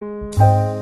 Música